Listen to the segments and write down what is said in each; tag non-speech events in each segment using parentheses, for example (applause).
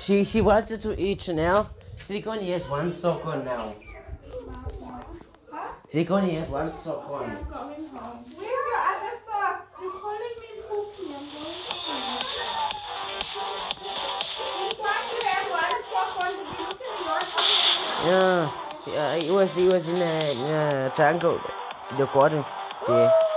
She she wants it to eat now. She only has one sock on now. She only has one sock on. I'm going home. Where's your other sock? You're calling me poopy. I'm going home. You want to have one to be looking Yeah, yeah. It was it was in a, a jungle. The garden there.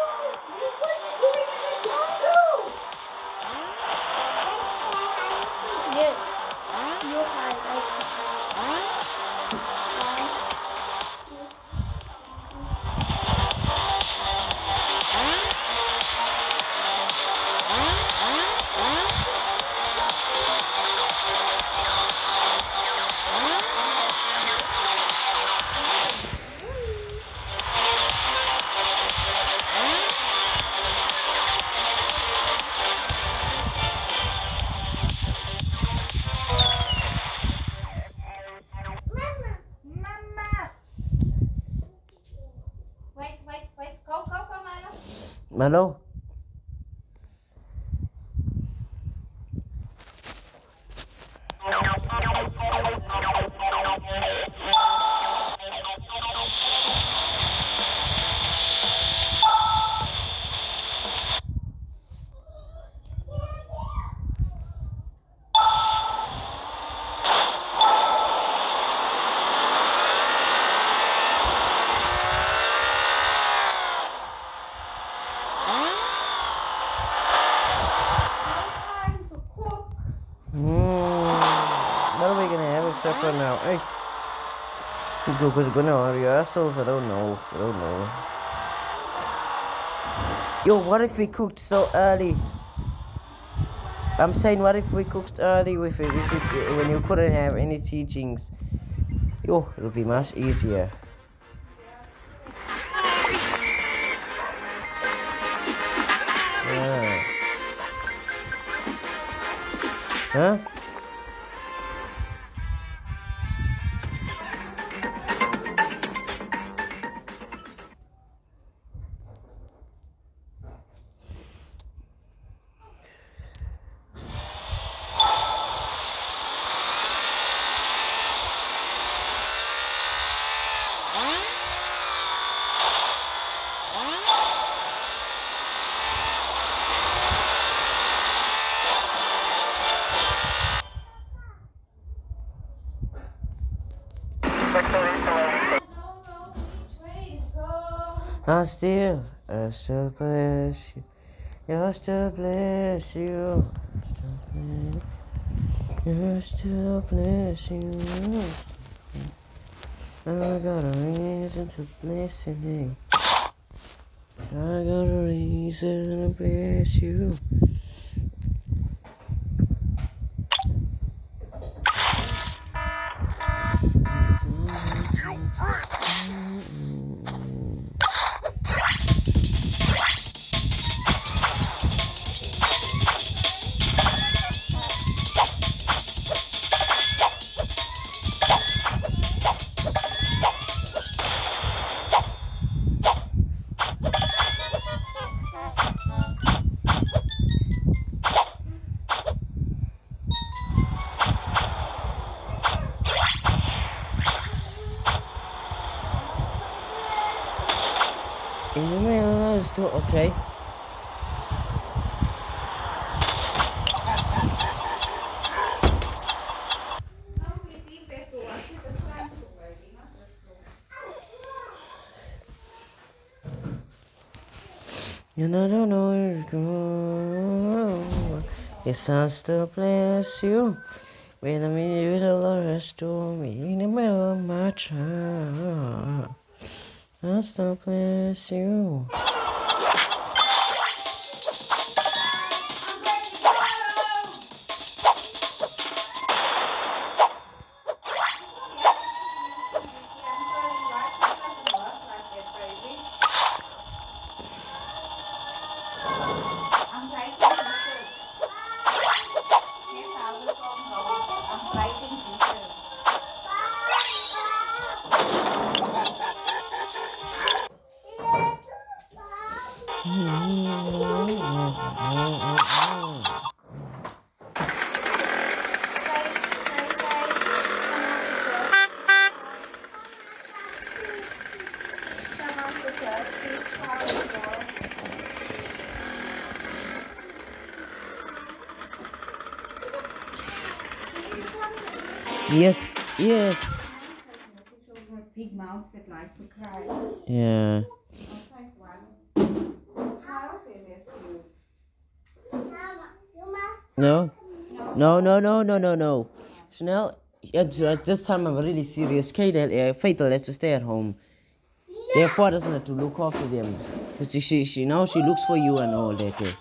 Because we're gonna rehearsals. I don't know. I don't know. Yo, what if we cooked so early? I'm saying, what if we cooked early with it, with it eh, when you couldn't have any teachings? Yo, it'll be much easier. Yeah. Huh? I still, I still bless you. I still bless you. I still bless I still bless you. I got a reason to bless you. I got a reason to bless you. And I don't know where to go. Yes, I still bless you. In the middle of a storm, in the middle of my trial, I still bless you. No? No, no, no, no, no, no. Chanel, at, this time I'm really serious. Kate, uh, Faithful has to stay at home. Their father doesn't have to look after them. Because she, she, she, now she looks for you and all that. eh.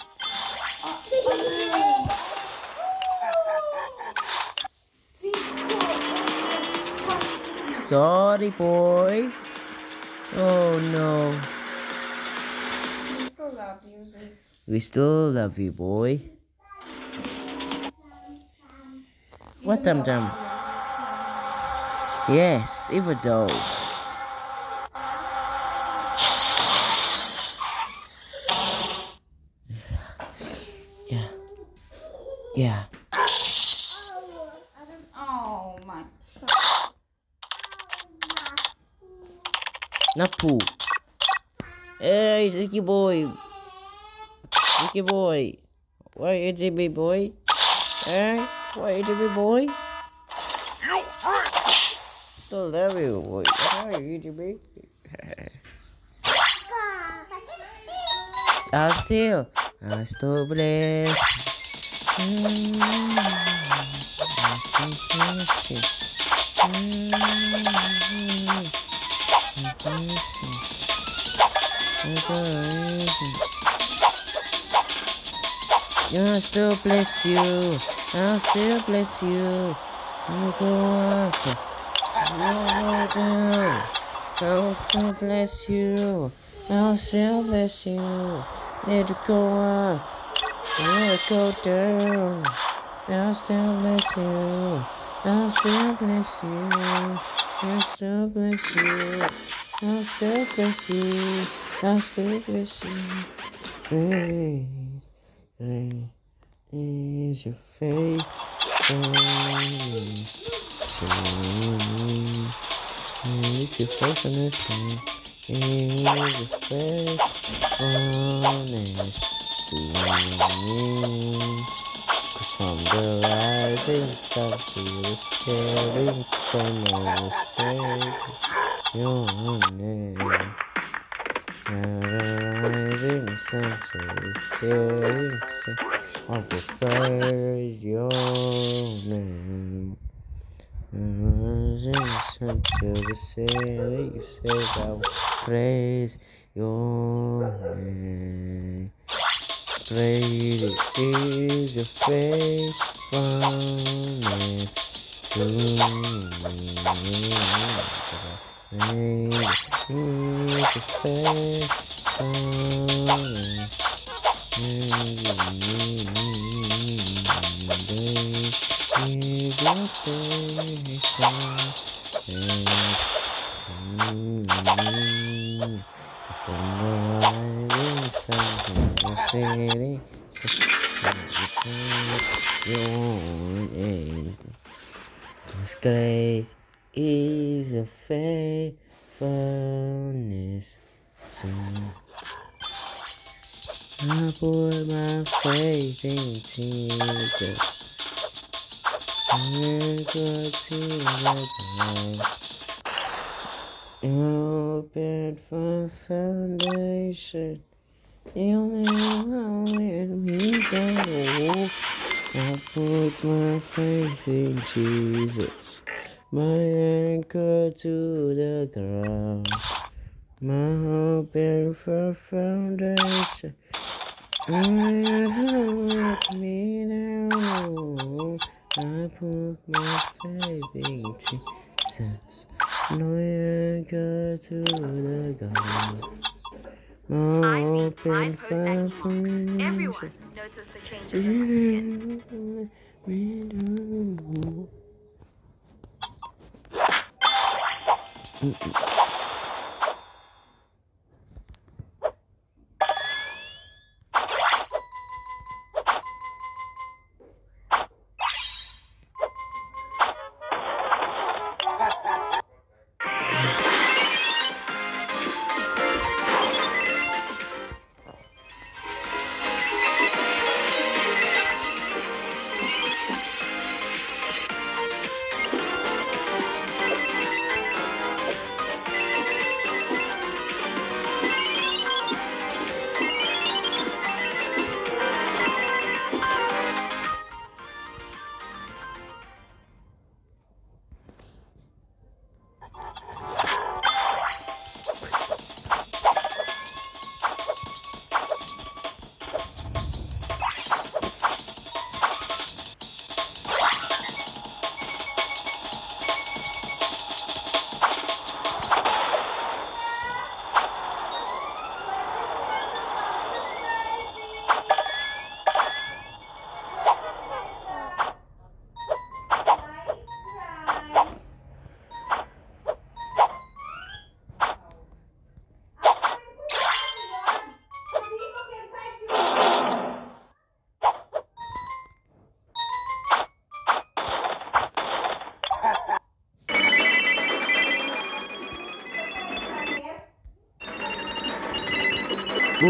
Sorry, boy. Oh, no. We still love you, Zee. We still love you, boy. What dum dum? Yes, even though. Yeah. Yeah. Oh my. Napu. Hey, Zicky boy. Zicky boy. Where is it, big boy? Hey, where is it, big boy? Still love you, boy. Where are you, baby? (laughs) I still, I still bless. Mm, I still bless you. Mm, I bless you. I bless you. I still bless you. I still bless you. You go up. You go down. I'll still bless you. I'll still bless you. Let it go up. It go down. I'll still bless you. I'll still bless you. I'll still bless you. I'll still bless you. I'll still bless you. Praise, praise is your faith. Praise, praise is your faithfulness. Praise is your faithfulness to me. Cause from the rising sun to the setting sun, I will say your name. From the rising sun to the setting sun, I will praise your name. Sun to the sun, I will praise your name. Great is your faithfulness to me. Great is your faithfulness. Cause great is your faithfulness to. I put my faith in Jesus. And go to the ground. Open for foundation. Only one let me go. I put my faith in Jesus. My anchor to the ground. My open for foundation. I let me down. I put my faith in Jesus. No anchor to the ground. My Find me open live post at for Emox. Everyone notices the changes in my skin. foundation. What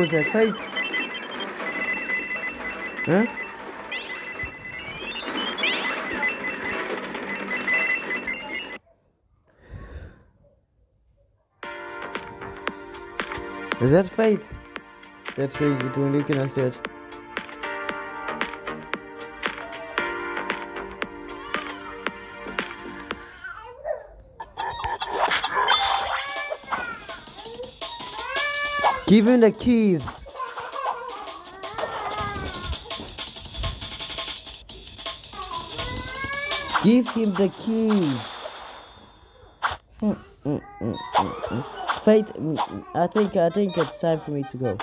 was that, Faith? Huh? Is that Faith? Dat zie je toen ik nog Give him the keys. Give him the keys. Mm, mm, mm. Faith, I think I think it's time for me to go.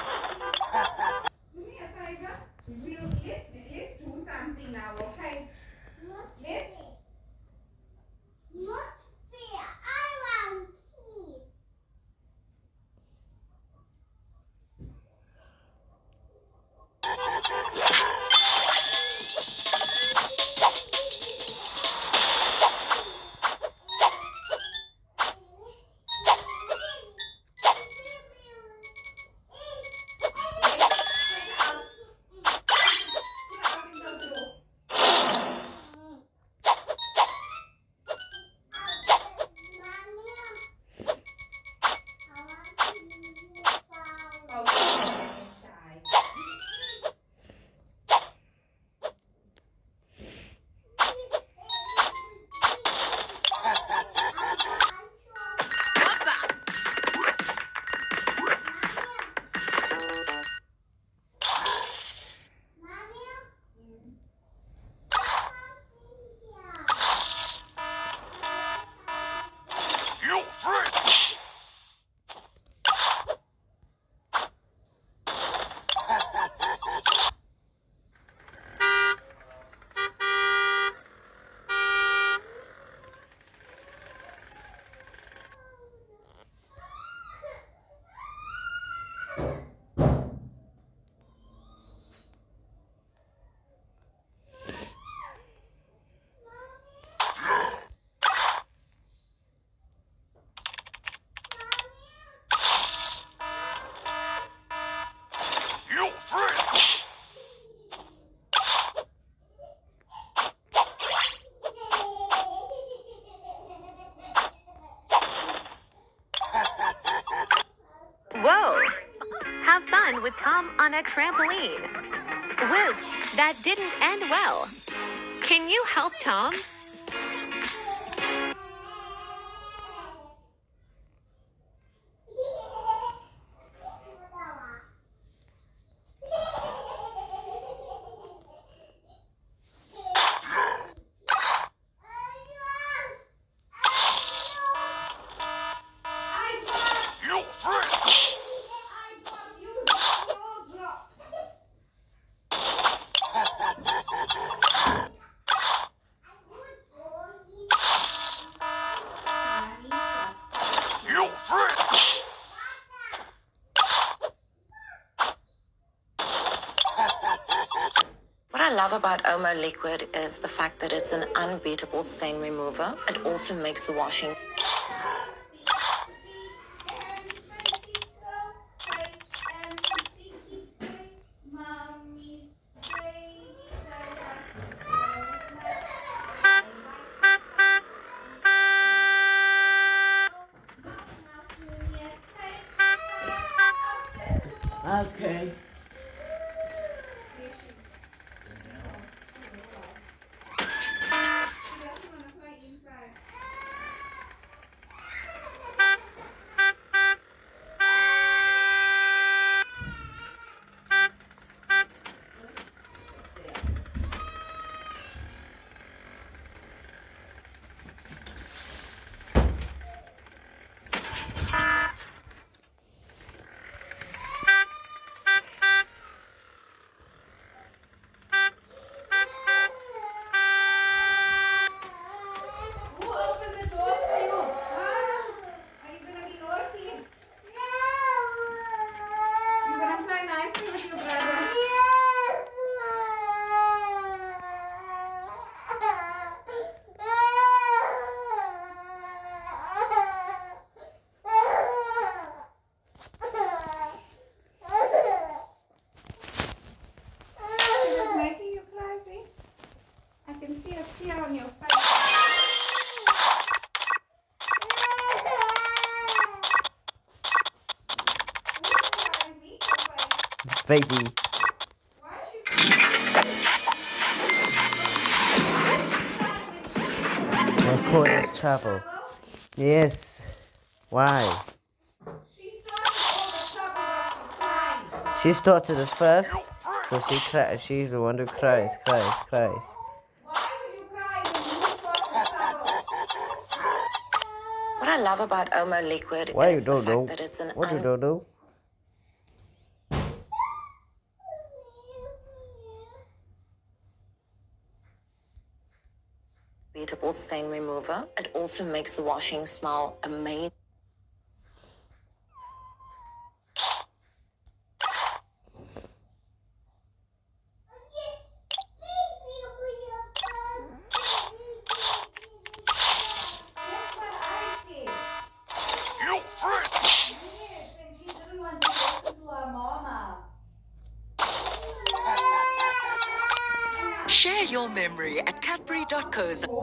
With Tom on a trampoline. Whoops, that didn't end well. Can you help Tom? Liquid is the fact that it's an unbeatable stain remover. It also makes the washing see on your face. baby. Of course, it's. Yes. Why? She started the first, so she cries. She's the one who cries, cries, cries. I love about Omo liquid Why you is the don't fact know? that it's an What you don't know? unbeatable stain remover. It also makes the washing smell amazing. cadbury.co's.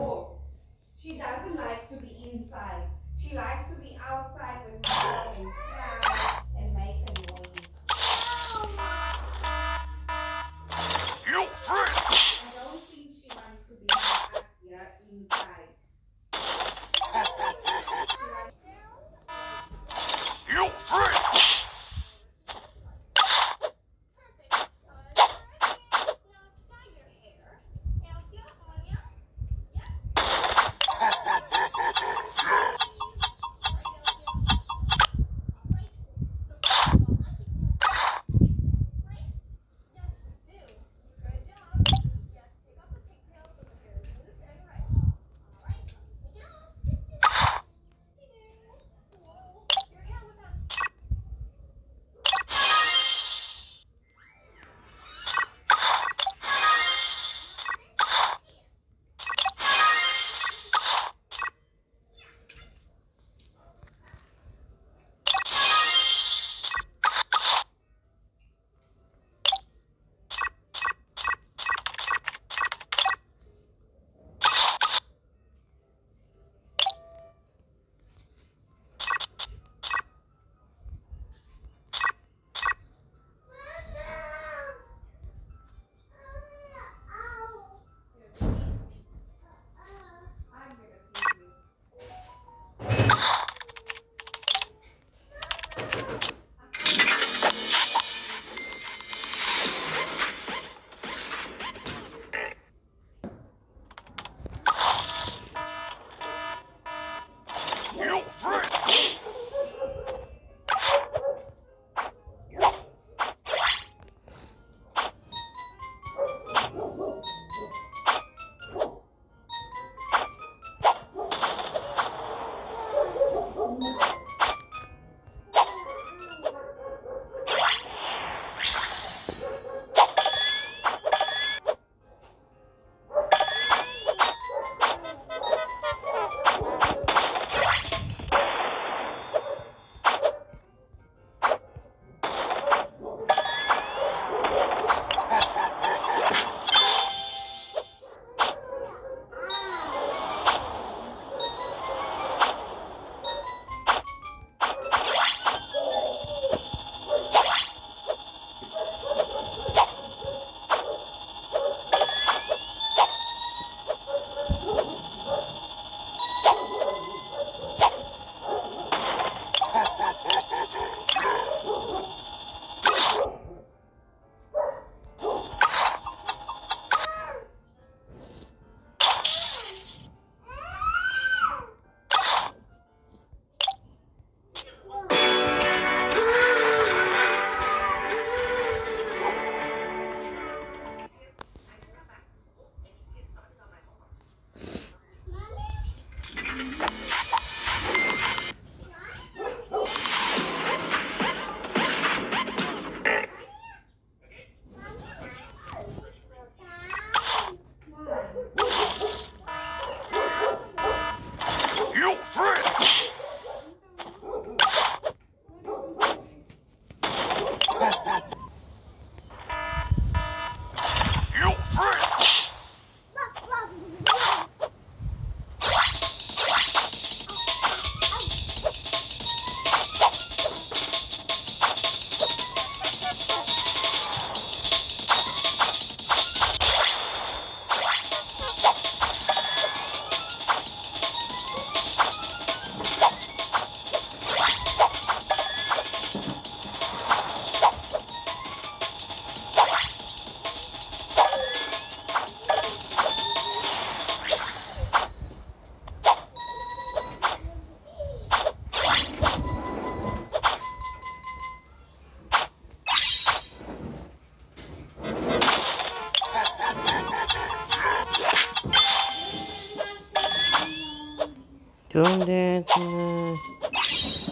Don't dance.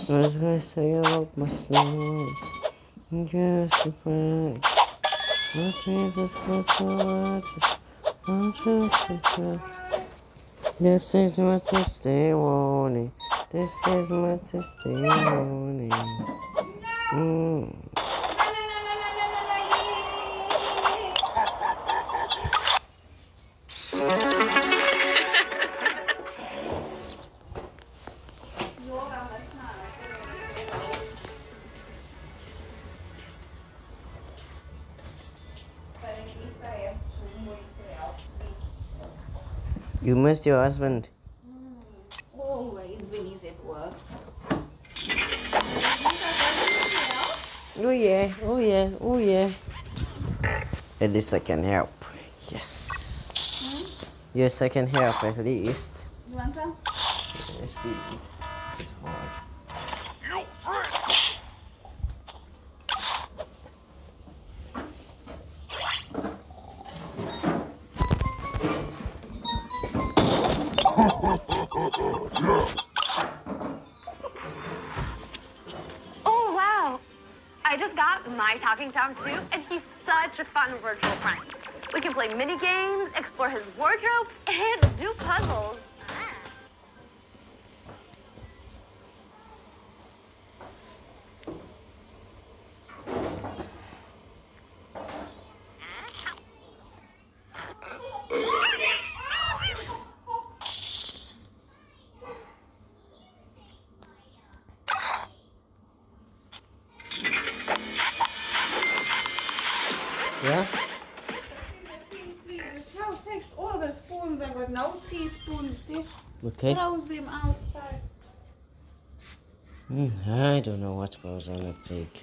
Let's go say out my snow. Just a pray. Oh, Jesus Christ, oh, I'm just a pray. This is my testimony. This is my testimony. Mm. Missed your husband. Always when he's at work. Oh yeah, oh yeah, oh yeah. At least I can help. Yes. Hmm? Yes, I can help at least. You want some? It's big. My Talking Tom too, and he's such a fun virtual friend. We can play mini games, explore his wardrobe, and do puzzles. Okay. throws them outside. Hmm, I don't know what goes on at take.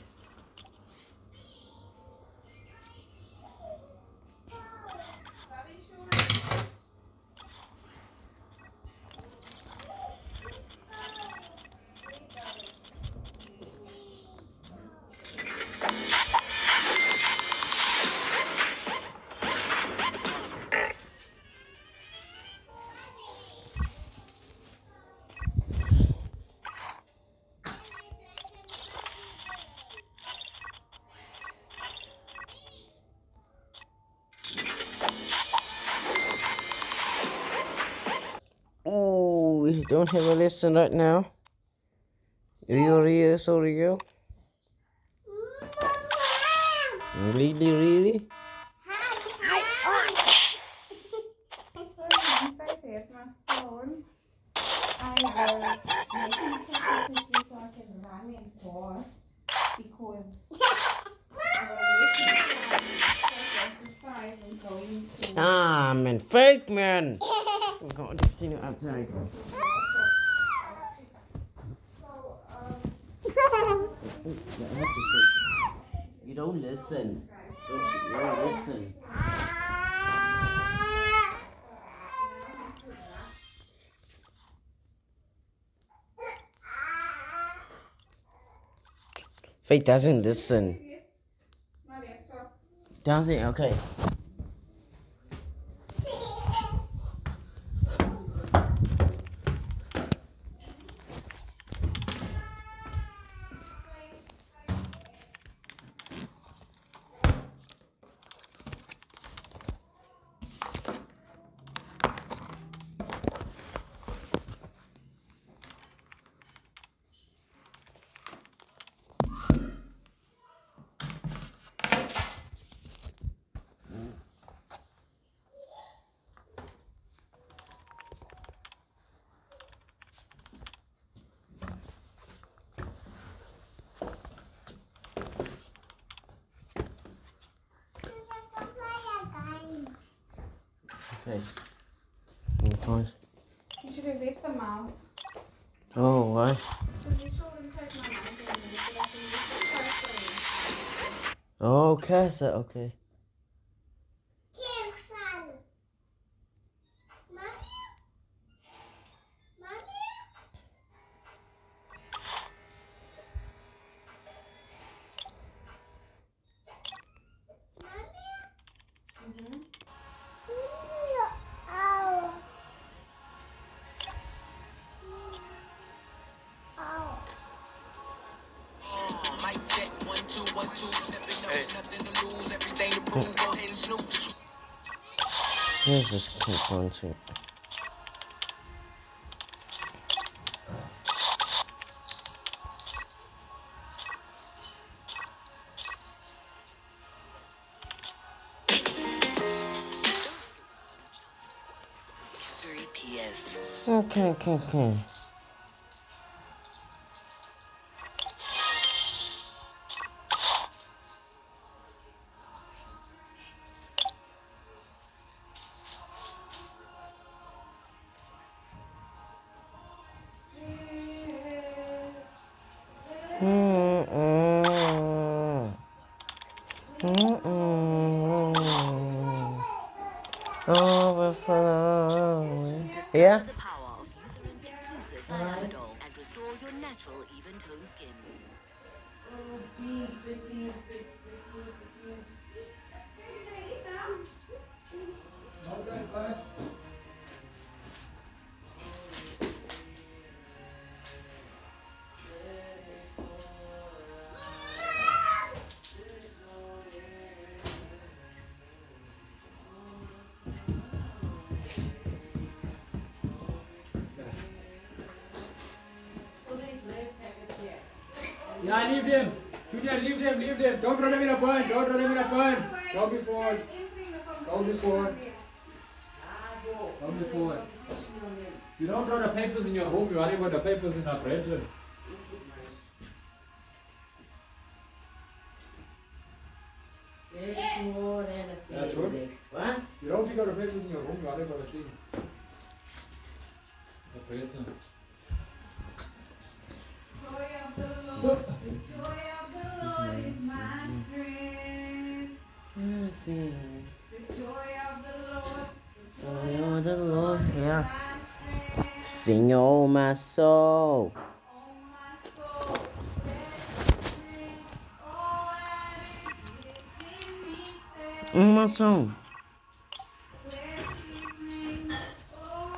Don't have a lesson right now. You real sorry? Really, really? I'm trying to have my phone. I was (laughs) making some cookies so I can run and pour because five and going to Ah, man, fake man. I'm going to see you outside. Listen. Don't you, listen. Faith doesn't listen. Doesn't okay. Okay. Okay. You should have left the mouse. Oh, why? Because you shouldn't this on to. Three Okay, okay, okay. Forward. Don't forward. Don't forward. You don't throw the papers in your room. You worry about the papers in our bedroom. It's more than a That's feeling. What? You don't pick up the papers in your room. You worry about the thing. The bedroom. Joy of the Lord, the joy of the Lord is my Nothing. The joy of the Lord, the Oh, joy of the Lord, yeah. Sing, oh my soul. Oh my soul, oh,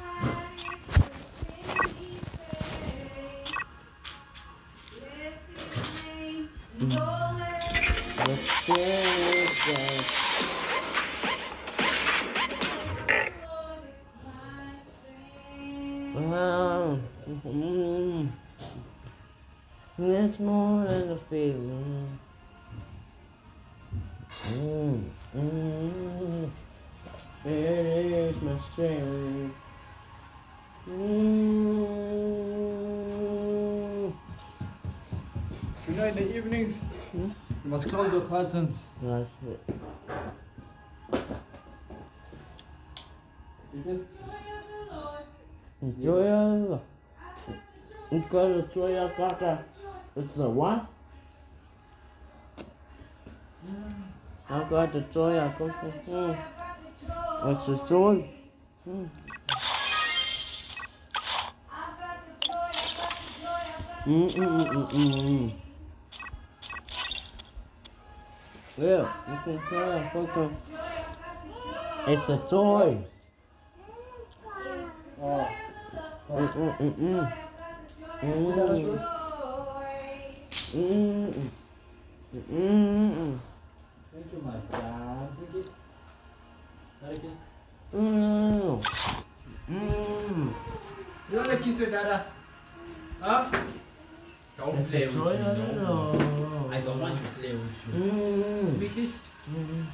let It's more than a feeling. Mm. Mm. It is my strength. Mm. You know, in the evenings, you must close your curtains. That's it. Is it? Joy of It's got a joy. It's the what? I got the joy of God. Mm. What's the joy? Mm. Mm mm mm mm mm. mm. Yeah, you can try it. Okay. It's a toy. Oh. Mm mm mm mm. Mm mm mm mm. Thank you, my son. Take it. Take it. Mm mm. You want to kiss your dada? Huh? Don't It's play with me. I don't No. I don't want to play with you. Mm Me kiss? mm.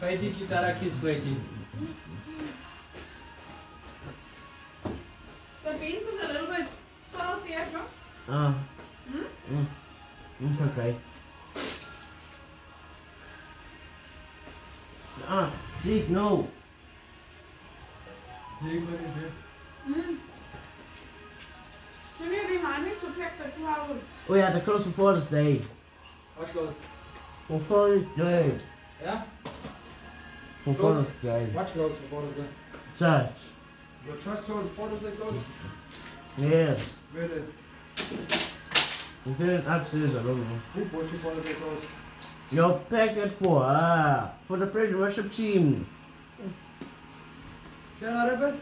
Fighting Kitara kiss fighting. The beans is a little bit salty, I think. Ah. Mm. It's okay. Ah, Zeke, no. See what it is? Mm. Can you remind me to pick the clouds? Oh yeah, the close for Father's Day. What goes? For Father's Day. Yeah? For Close. Father's Day. What clothes before the Church. Your church clothes before the clothes? Yes. Where the You did it upstairs, I don't know. who bought you for the? Your packet for ah for the praise worship team. Can I have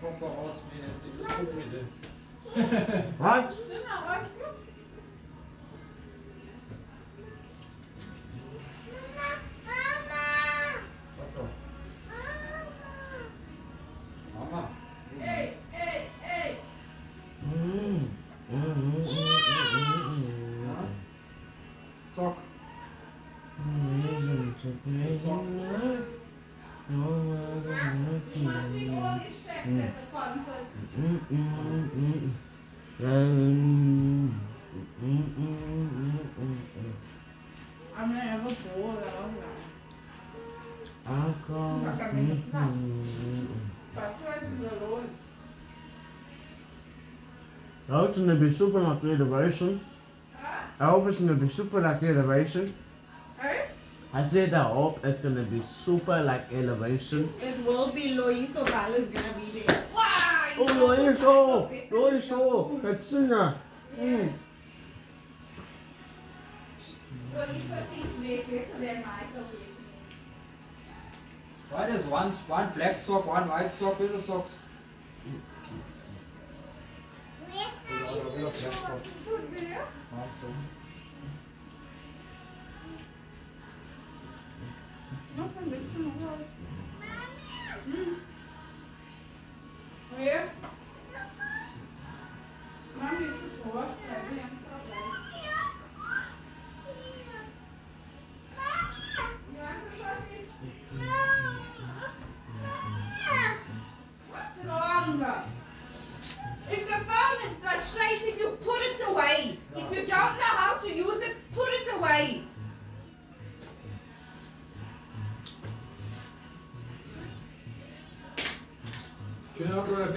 proper aus wie die Kuppel. What? Genau, weißt du? I it's gonna be super like elevation. I hope it's gonna be super like elevation. Hey? I said I hope it's gonna be super like elevation. It will be Lois Oval is gonna be there. Why? Oh, Loiso! Loiso! Katsuna! Mm. Loisa thinks way better than Michael. Why there's one, one black sock, one white sock with the socks? Could yeah?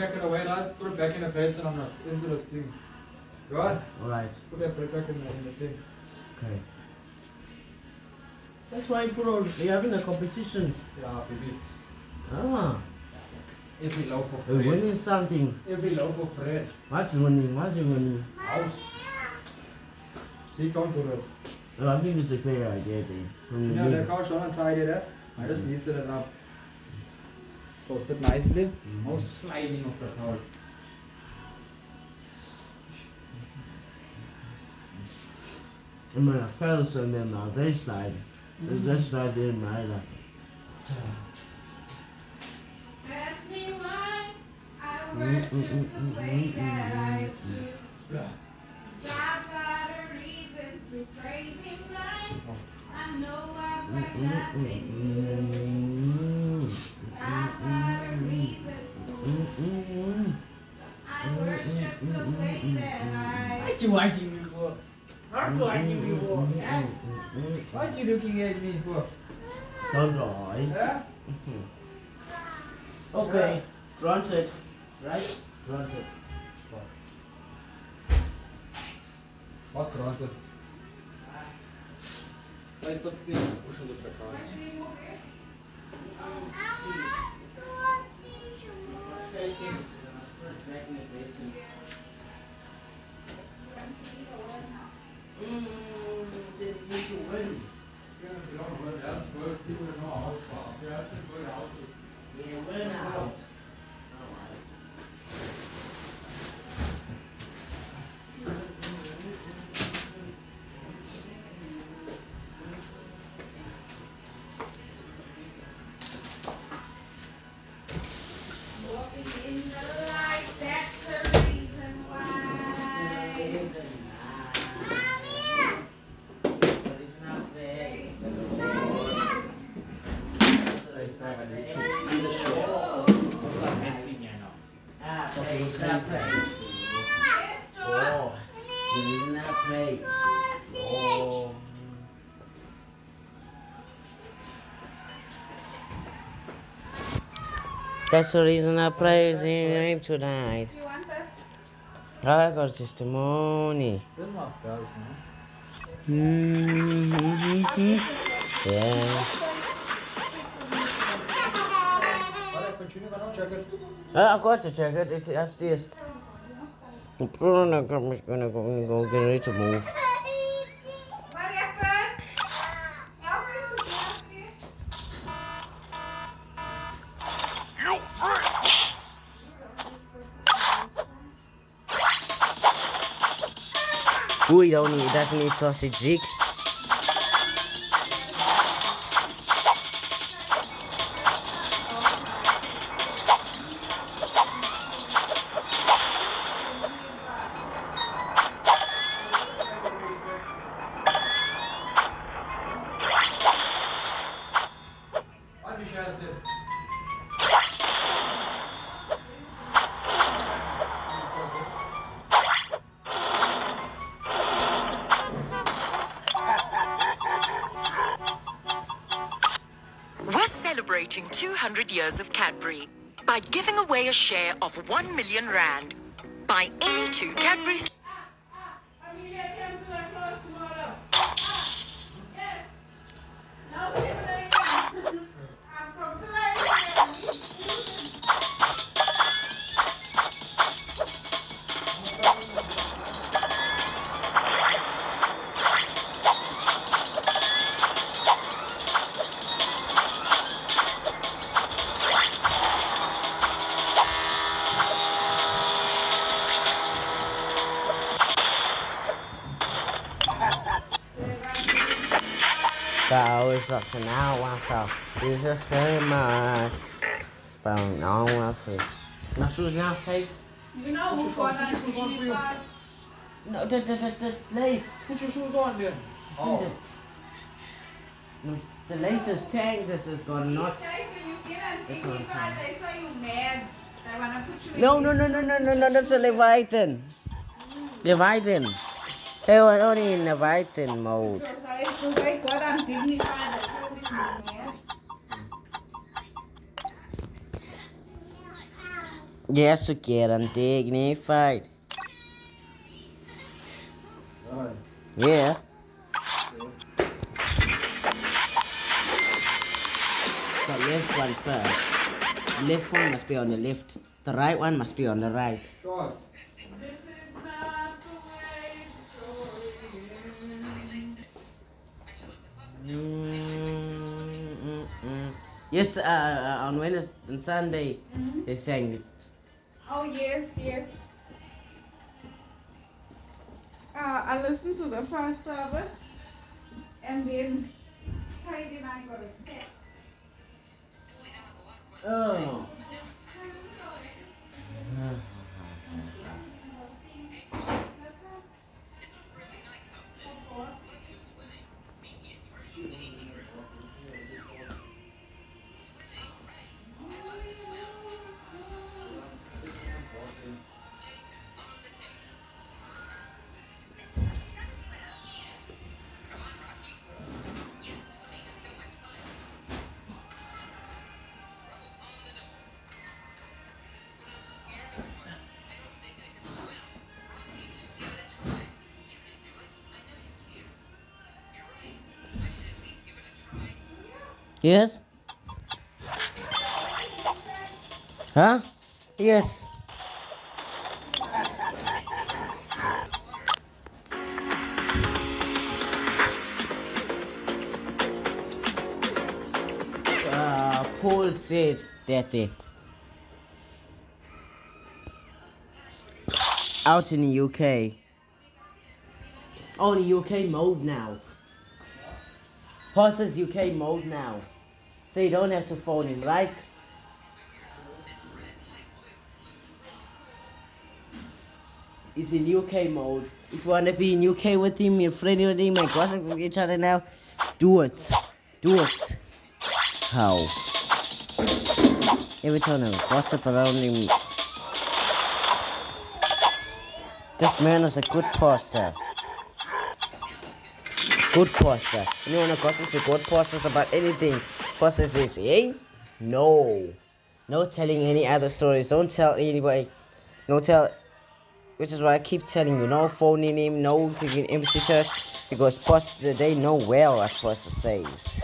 Back in the way, lads? Put it back in the beds and on the into the thing. Good. Alright, Put that bread back in the, in the thing. okay. That's why you put on, you're having a competition. Yeah, baby. Ah, Every loaf of you're bread. winning something. Every loaf of bread. What's winning? What's winning? House. He can't do it. Oh, I think it's a great idea, Dave. From the Yeah, that beginning. car schon untidy there. I just need to set it up. So sit nicely. No sliding of the towel. I mean, I fell some them now, they slide. They slide in my lap. Ask me why I Mm, worship mm, mm, the mm, way mm, that I mm, should. I've got a reason to praise him like I know I've Mm, got mm, mm, nothing to lose. Mm, to. I worship the way that I What you watching me for? What you watching me for? eh? What you looking at me for? Don't lie. Huh? Okay, runs it. Right? Runs it. What's granted? It's up to you. Push it with the car. walking That's the reason I praise his name tonight. I got testimony. Mm -hmm. Yeah. It. Uh, I got to check it. It's upstairs. Gonna go, gonna go, gonna get ready to move. What happened? Help me to get here. Ooh, you don't need, doesn't need sausage, Zeke. 200 years of Cadbury by giving away a share of 1 million rand. Buy any two Cadbury Shoes hey? You know who got that TV card? No, the, the, the, the lace. Put your shoes on then. Oh. The, the lace is tank, this is That's what I'm TV card, they say you mad. They wanna put you No, no, no, no, no, no, no, that's a Leviathan. Leviathan. They were only in Leviathan mode. So they, so they got on dignified. They told me you mad. Yes, you get undignified. Alright. Yeah. The left one first. Left one must be on the left. The right one must be on the right. Mm, mm, mm. Yes, uh, uh, on Wednesday and Sunday they sang it. Oh yes, yes. Uh, I listened to the first service, and then Heidi and I got a text. Oh. Yes? Huh? Yes. Uh, Paul said that they out in the UK. Oh, the UK mode now. Passes UK mode now. So you don't have to phone in, right? It's in UK mode. If you want to be in UK with him, you're friendly with him, and gossip with each other now, do it. Do it. How? Every time I gossip around him. This man is a good pastor. Good pastor. To gossip to good pastors about anything? Pastor this, hey? No. No telling any other stories. Don't tell anybody. No tell. Which is why I keep telling you, no phoning him, no taking embassy church, because pastor they know well what pastor says.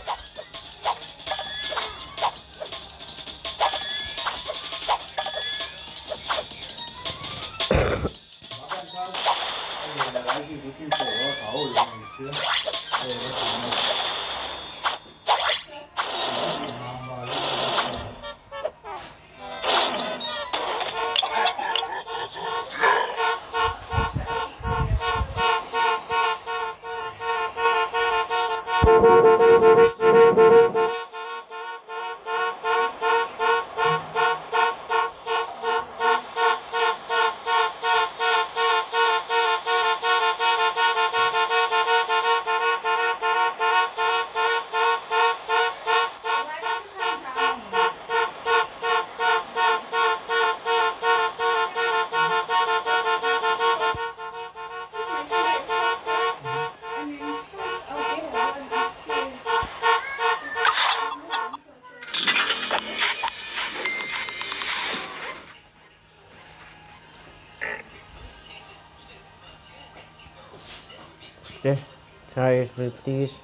Please.